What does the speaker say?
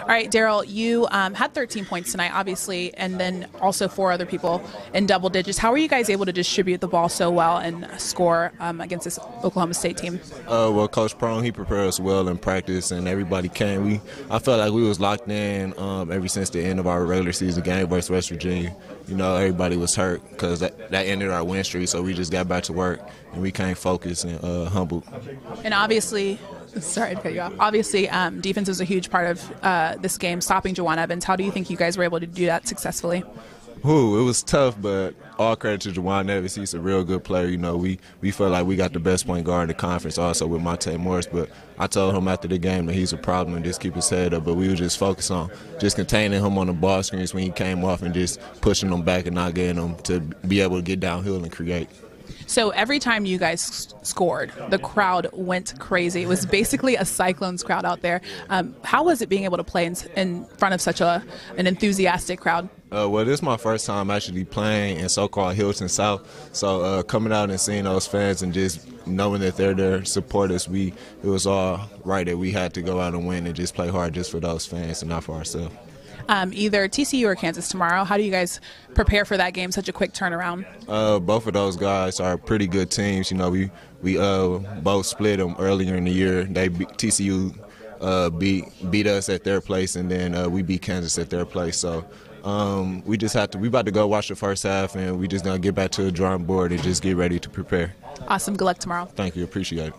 All right, Darrell, you um, had 13 points tonight, obviously, and then also four other people in double digits. How were you guys able to distribute the ball so well and score um, against this Oklahoma State team? Uh, well, Coach Prohm, he prepared us well in practice, and everybody came. We, I felt like we was locked in um, ever since the end of our regular season game versus West Virginia. You know, everybody was hurt because that, that ended our win streak, so we just got back to work and we came focused and uh, humbled. And obviously, sorry to cut you off. Obviously, um, defense was a huge part of uh, this game, stopping Jawun Evans. How do you think you guys were able to do that successfully? Ooh, it was tough, but all credit to Jawun Evans. He's a real good player. You know, we, we felt like we got the best point guard in the conference also with Monte Morris, but I told him after the game that he's a problem and just keep his head up. But we were just focused on just containing him on the ball screens when he came off and just pushing him back and not getting him to be able to get downhill and create. So every time you guys scored, the crowd went crazy. It was basically a Cyclones crowd out there. Um, how was it being able to play in, in front of such a an enthusiastic crowd? Uh, well, this is my first time actually playing in so-called Hilton South. So uh, coming out and seeing those fans and just knowing that they're there to support us, we it was all right that we had to go out and win and just play hard just for those fans and not for ourselves um, either TCU or Kansas tomorrow. How do you guys prepare for that game? Such a quick turnaround. Uh, both of those guys are pretty good teams. You know, we we uh, both split them earlier in the year. They TCU uh, beat beat us at their place, and then uh, we beat Kansas at their place. So. Um, we just have to. We about to go watch the first half, and we just gonna get back to the drawing board and just get ready to prepare. Awesome. Good luck tomorrow. Thank you. Appreciate it.